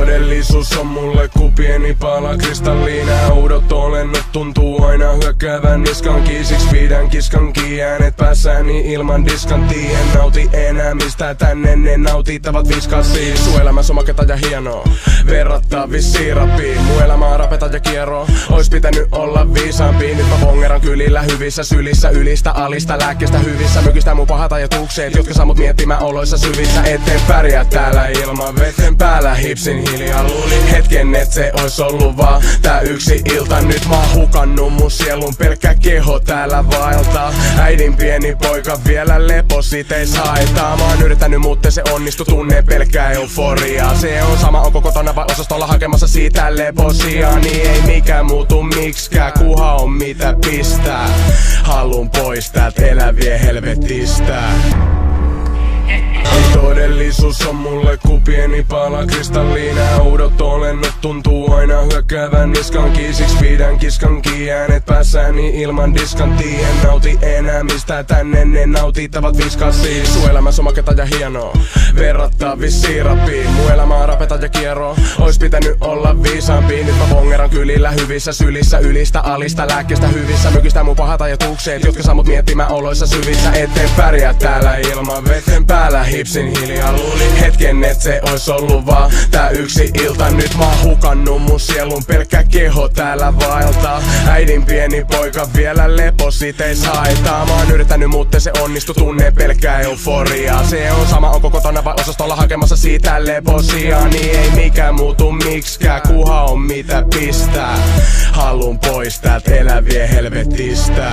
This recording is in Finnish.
Todellisuus on mulle ku pieni pala. Kristalliina Oudot olennot tuntuu aina hyökkäävän niskan kiisiksi. Pidän kiskan äänet päässäni ilman diskantia En nauti enää mistä tänne ne nautittavat viskasi Sun elämässä on maketa ja hienoa. Verrattavissa siirapiin. Mun elämä on rapeta ja kierro. Ois pitänyt olla viisaampi. Nyt mä bongeran kylillä hyvissä sylissä. Ylistä alista lääkkeestä hyvissä. Mykistä mun pahat ajatukset Jotka saa mut miettimään oloissa syvissä. Eteen pärjää täällä ilman Hipsin hiljaa luulin hetken et se ois ollut vaan Tää yksi ilta. Nyt mä oon hukannut mun sielun Pelkkä keho täällä vaeltaa. Äidin pieni poika vielä lepositeis haetaan. Mä oon yrittänyt mutta se onnistu Tunne pelkkää euforiaa. Se on sama onko kotona vai osastolla hakemassa siitä leposia. Niin ei mikään muutu mikskään Kuha on mitä pistää. Halun pois täältä elävien helvetistä. Todellisuus on mulle ku pieni pala kristalliina. Oudot olennot tuntuu aina hyökkäävän niskan kiisiksi Pidän kiskan äänet päässäni ilman diskantia En nauti enää mistä tänne ne nautittavat viskasi Sun elämässä on maketa ja hienoa. Verrattavis siirapiin. Mun elämä on rapeta ja kierro. Ois pitänyt olla viisaampi. Nyt mä bongeran kylillä hyvissä sylissä. Ylistä alista lääkkeestä hyvissä. Mykistä mun pahat ajatukset Jotka saa mut miettimään oloissa syvissä. Eteen pärjää täällä ilman veten päällä. Hipsin hiljaa. Luulin hetken et se ois ollut vaan Tää yksi ilta. Nyt mä oon hukannut mun sielun Pelkkä keho täällä vaeltaa. Äidin pieni poika vielä lepositeis haetaan. Mä oon yrittänyt mutta se onnistu Tunne pelkkää euforiaa. Se on sama onko kotona vai osastolla hakemassa siitä leposia. Niin ei mikään muutu mikskään Kuha on mitä pistää. Halun pois täältä elävien helvetistä